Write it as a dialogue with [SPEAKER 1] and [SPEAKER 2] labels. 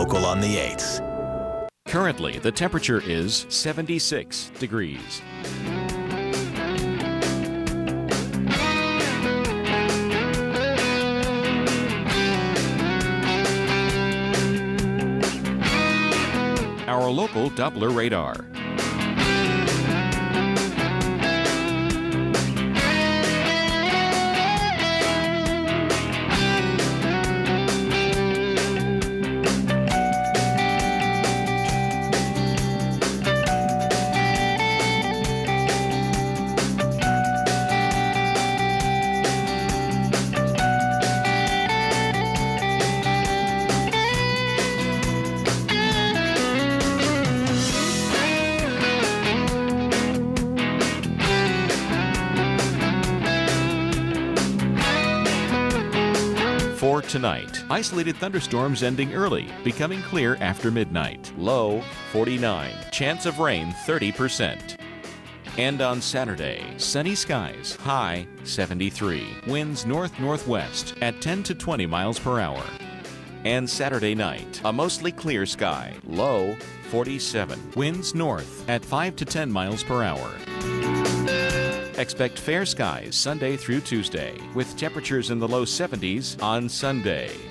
[SPEAKER 1] local on the 8s.
[SPEAKER 2] Currently, the temperature is 76 degrees. Our local Doppler radar. For tonight, isolated thunderstorms ending early, becoming clear after midnight. Low 49, chance of rain 30%. And on Saturday, sunny skies, high 73, winds north northwest at 10 to 20 miles per hour. And Saturday night, a mostly clear sky, low 47, winds north at 5 to 10 miles per hour. Expect fair skies Sunday through Tuesday, with temperatures in the low 70s on Sunday.